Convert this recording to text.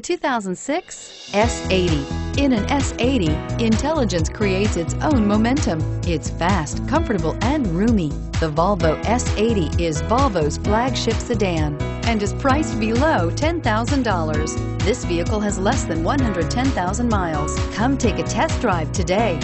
2006 S80. In an S80, intelligence creates its own momentum. It's fast, comfortable, and roomy. The Volvo S80 is Volvo's flagship sedan and is priced below $10,000. This vehicle has less than 110,000 miles. Come take a test drive today.